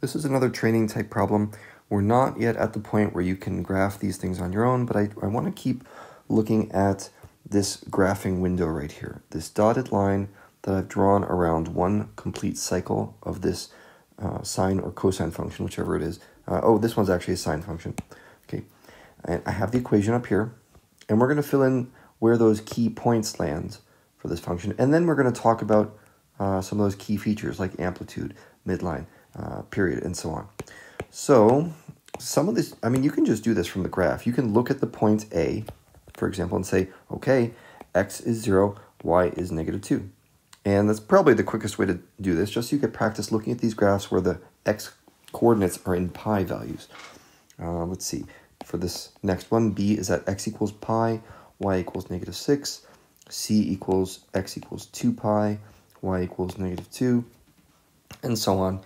This is another training type problem. We're not yet at the point where you can graph these things on your own, but I, I want to keep looking at this graphing window right here. This dotted line that I've drawn around one complete cycle of this uh, sine or cosine function, whichever it is. Uh, oh, this one's actually a sine function. Okay, and I have the equation up here, and we're going to fill in where those key points land for this function, and then we're going to talk about uh, some of those key features like amplitude, midline, uh, period, and so on. So some of this, I mean, you can just do this from the graph. You can look at the point A, for example, and say, okay, x is 0, y is negative 2. And that's probably the quickest way to do this, just so you get practice looking at these graphs where the x coordinates are in pi values. Uh, let's see. For this next one, b is at x equals pi, y equals negative 6, c equals x equals 2 pi, y equals negative 2, and so on.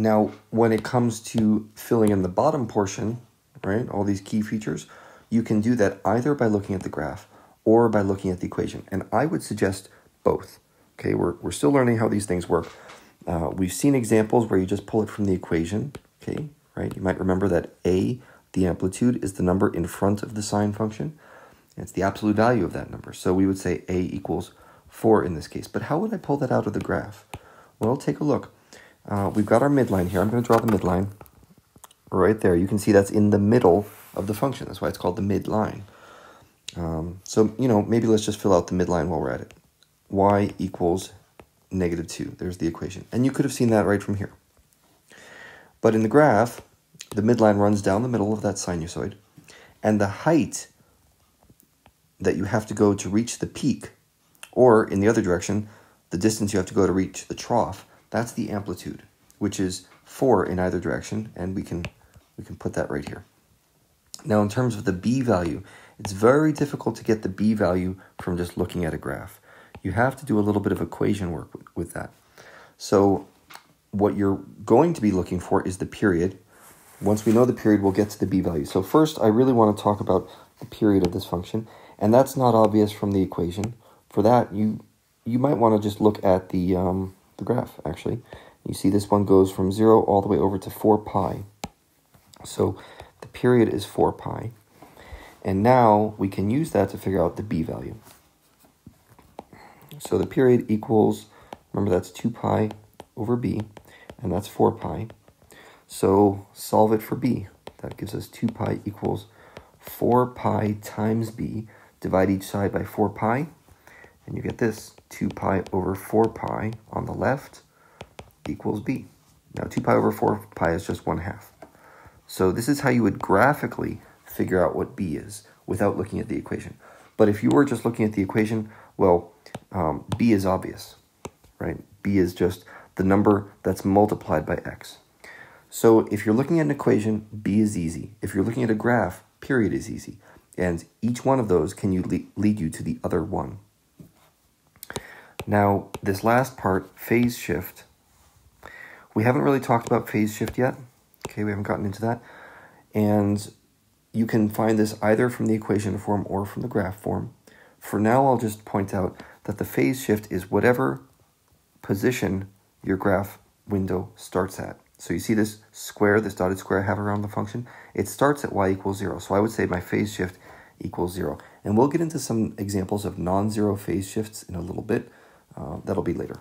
Now, when it comes to filling in the bottom portion, right, all these key features, you can do that either by looking at the graph or by looking at the equation. And I would suggest both. Okay, we're, we're still learning how these things work. Uh, we've seen examples where you just pull it from the equation, okay, right? You might remember that A, the amplitude, is the number in front of the sine function. It's the absolute value of that number. So we would say A equals 4 in this case. But how would I pull that out of the graph? Well, take a look. Uh, we've got our midline here. I'm going to draw the midline right there. You can see that's in the middle of the function. That's why it's called the midline. Um, so, you know, maybe let's just fill out the midline while we're at it. y equals negative 2. There's the equation. And you could have seen that right from here. But in the graph, the midline runs down the middle of that sinusoid, and the height that you have to go to reach the peak, or in the other direction, the distance you have to go to reach the trough, that's the amplitude, which is 4 in either direction, and we can, we can put that right here. Now, in terms of the b value, it's very difficult to get the b value from just looking at a graph. You have to do a little bit of equation work with, that. So what you're going to be looking for is the period. Once we know the period, we'll get to the b value. So first, I really want to talk about the period of this function, and that's not obvious from the equation. For that, you you might want to just look at the um, the graph, actually. You see this one goes from 0 all the way over to 4 pi. So the period is 4 pi. And now we can use that to figure out the b value. So the period equals, remember that's 2 pi over b, and that's 4 pi. So solve it for b. That gives us 2 pi equals 4 pi times b. Divide each side by 4 pi, and you get this 2 pi over 4 pi on the left equals b. Now 2 pi over 4 pi is just 1 half. So this is how you would graphically figure out what b is without looking at the equation. But if you were just looking at the equation, well, um, b is obvious, right? b is just the number that's multiplied by x. So if you're looking at an equation, b is easy. If you're looking at a graph, period is easy. And each one of those can you lead you to the other one. Now, this last part, phase shift, we haven't really talked about phase shift yet. Okay, we haven't gotten into that. And you can find this either from the equation form or from the graph form. For now, I'll just point out that the phase shift is whatever position your graph window starts at. So you see this square, this dotted square I have around the function? It starts at y equals 0. So I would say my phase shift equals 0. And we'll get into some examples of non-zero phase shifts in a little bit. Uh, that'll be later.